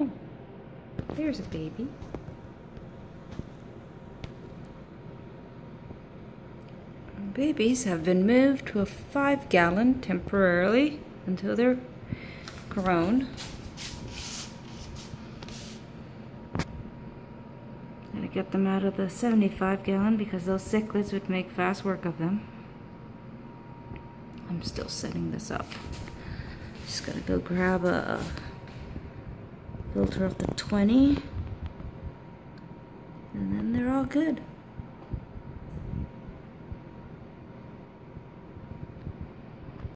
Oh, there's a baby. Babies have been moved to a five gallon temporarily until they're grown. Gotta get them out of the 75 gallon because those cichlids would make fast work of them. I'm still setting this up. Just gotta go grab a filter of the 20 and then they're all good.